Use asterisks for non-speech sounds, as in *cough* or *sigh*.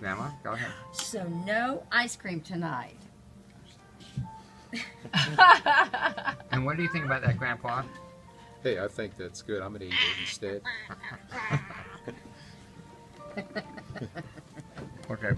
Grandma, go ahead. So no ice cream tonight. *laughs* And what do you think about that, Grandpa? Hey, I think that's good. I'm gonna eat it instead. *laughs* *laughs* Okay.